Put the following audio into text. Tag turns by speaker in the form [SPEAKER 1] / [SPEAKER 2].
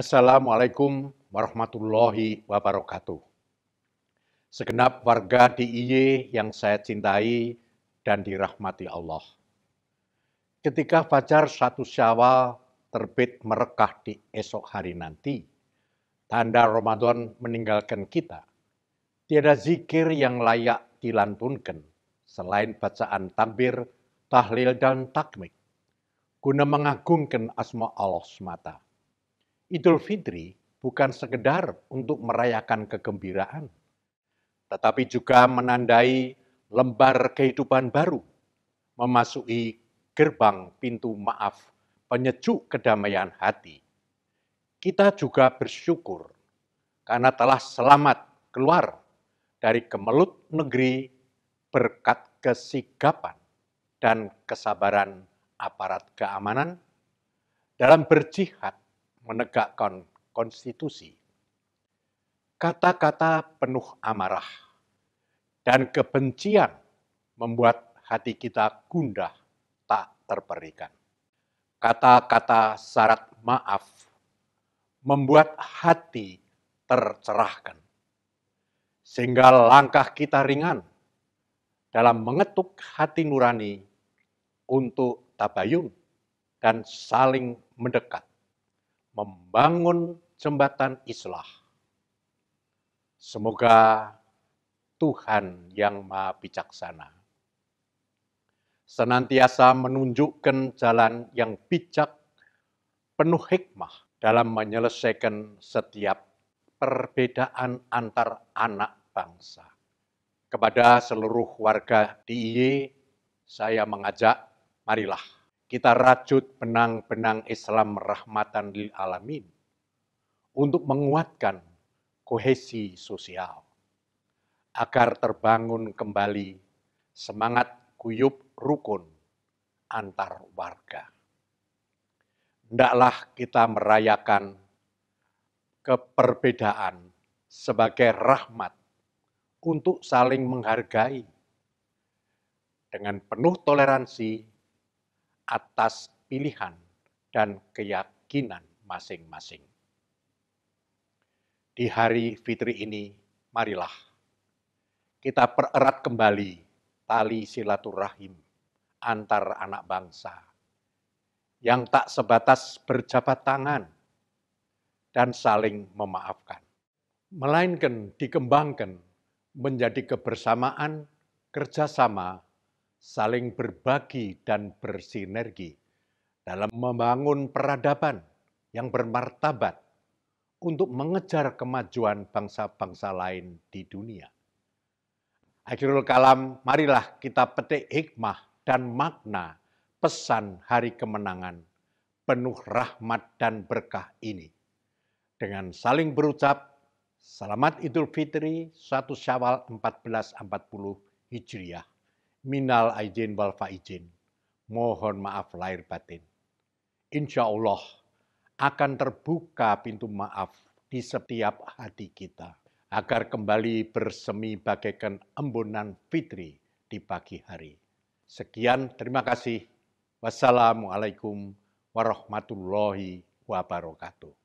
[SPEAKER 1] Assalamualaikum warahmatullahi wabarakatuh. Segenap warga DIY yang saya cintai dan dirahmati Allah. Ketika fajar satu syawal terbit merekah di esok hari nanti, tanda Ramadan meninggalkan kita. Tiada zikir yang layak dilantunkan selain bacaan takbir, tahlil, dan takmik, guna mengagungkan asma Allah semata Idul Fitri bukan sekedar untuk merayakan kegembiraan, tetapi juga menandai lembar kehidupan baru, memasuki gerbang pintu maaf, penyejuk kedamaian hati. Kita juga bersyukur karena telah selamat keluar dari kemelut negeri berkat kesigapan dan kesabaran aparat keamanan dalam berjihad menegakkan konstitusi. Kata-kata penuh amarah dan kebencian membuat hati kita gundah tak terperikan. Kata-kata syarat maaf membuat hati tercerahkan. Sehingga langkah kita ringan dalam mengetuk hati nurani untuk tabayun dan saling mendekat membangun jembatan islah. Semoga Tuhan yang Maha Bijaksana senantiasa menunjukkan jalan yang bijak, penuh hikmah dalam menyelesaikan setiap perbedaan antar anak bangsa. Kepada seluruh warga DIY, saya mengajak, marilah kita rajut benang-benang Islam rahmatan lil alamin untuk menguatkan kohesi sosial agar terbangun kembali semangat guyup rukun antar warga. Hendaklah kita merayakan keperbedaan sebagai rahmat untuk saling menghargai dengan penuh toleransi atas pilihan dan keyakinan masing-masing. Di hari fitri ini, marilah kita pererat kembali tali silaturahim antar anak bangsa yang tak sebatas berjabat tangan dan saling memaafkan, melainkan dikembangkan menjadi kebersamaan, kerjasama, saling berbagi dan bersinergi dalam membangun peradaban yang bermartabat untuk mengejar kemajuan bangsa-bangsa lain di dunia. Akhirul kalam, marilah kita petik hikmah dan makna pesan hari kemenangan penuh rahmat dan berkah ini. Dengan saling berucap, Selamat Idul Fitri 1 Syawal 1440 Hijriah minal aijin wal faizin. Mohon maaf lahir batin. Insya Allah akan terbuka pintu maaf di setiap hati kita agar kembali bersemi bagaikan embunan fitri di pagi hari. Sekian, terima kasih. Wassalamualaikum warahmatullahi wabarakatuh.